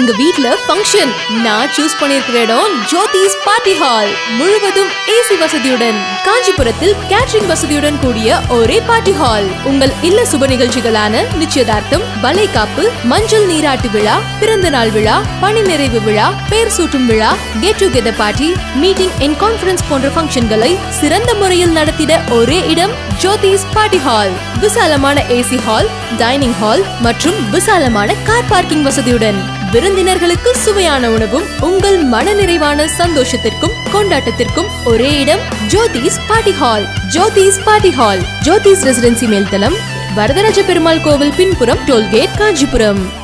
எங்க வீட்ல ஃபங்க்ஷன் நான் சூஸ் பண்ணிருக்கிற இடம் ஜோதிஸ் பார்ட்டி ஹால் முழுவதும் ஏசி வசதியுடன் காஞ்சிபுரத்தில் கேட்டரிங் வசதியுடன் கூடிய ஒரே பார்ட்டி ஹால் உங்கள் இல்ல சுப நிகழ்ச்சிகளான நிச்சயதார்த்தம் வளைகாப்பு மஞ்சள் நீராட்டு விழா பிறந்த நாள் விழா பணி நிறைவு விழா பேர் சூட்டும் விழா get together party meeting and conference போன்ற ஃபங்க்ஷன்களை சிறந்த முறையில் நடத்திட ஒரே இடம் ஜோதிஸ் பார்ட்டி ஹால் விசாலமான ஏசி ஹால் டைனிங் ஹால் மற்றும் விசாலமான கார் பார்க்கிங் வசதியுடன். விருந்தினர்களுக்கு சுவையான உணவும் உங்கள் மனநிறைவான சந்தோஷத்திற்கும் கொண்டாட்டத்திற்கும் ஒரே இடம் Jothis party hall. Jothis party hall. Jothis residency மேல்தளம் Varadaraja Perumal கோவில் பின்புறம் டோல்கேட் காஞ்சிபுரம்.